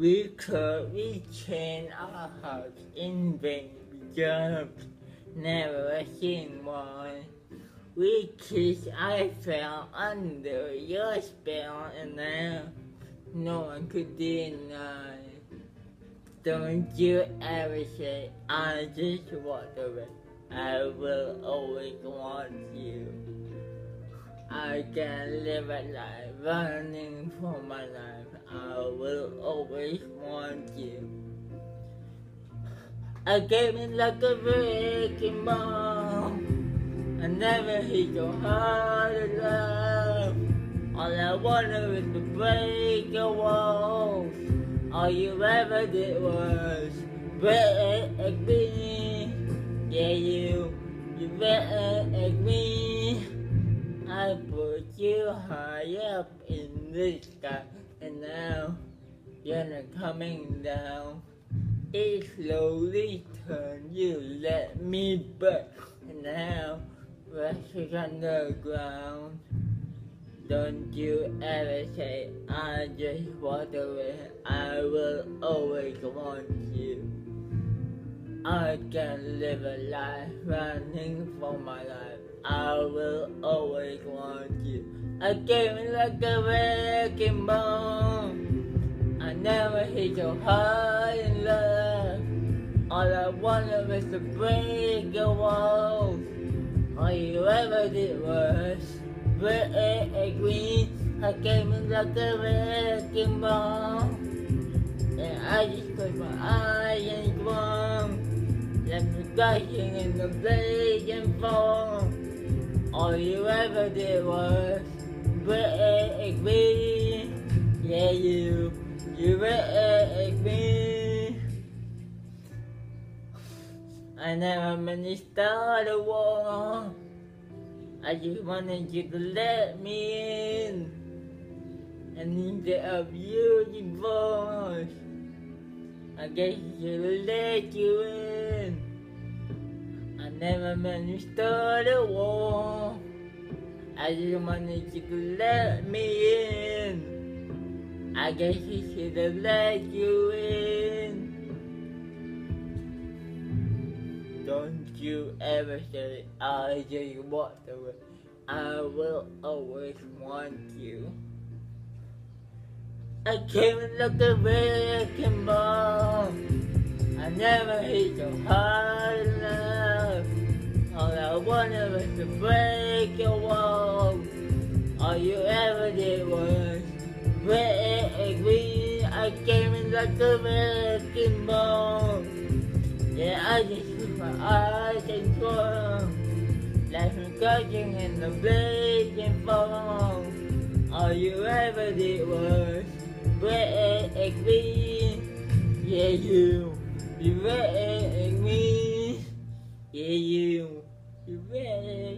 We could retain our hearts in vain jobs, never seen one. We kissed, I fell under your spell, and now no one could deny. Don't you ever say I just walked away. I will always want you. I can live a life running for my life. I will always want you. I came in like a wrecking ball. I never hit your heart love. All I wanted was to break your walls. All you ever did was break me. Yeah, you, you break me. I put you high up in the sky, and now you're coming down. It slowly turned, you let me burn, and now rushing underground. Don't you ever say I just walked away. I will always want you. I can live a life running for my life. I will always want you. I came like a wrecking ball. I never hit your heart in love. All I wanted was to break your walls. All you ever did was break me. I came like a wrecking ball. And I just closed my eyes and swung. Me in the blazing fall. All you ever did was break me. Yeah, you, you break me. I never meant to start a war. I just wanted you to let me in. And instead of you divorce, I guess you let you in. I never meant to start a war. I just wanted you to let me in. I guess he should have let you in. Don't you ever say I just walked away. I will always want you. I came in like a wrecking ball. I never hit your heart enough. All I wanted was to break your walls. All you ever did was break me. I came in like a wrecking ball. Yeah, I just shoot my eyes and swung. Like some catching in the blazing fall. All you ever did was break me. Yeah, you, break it against Yeah you Red.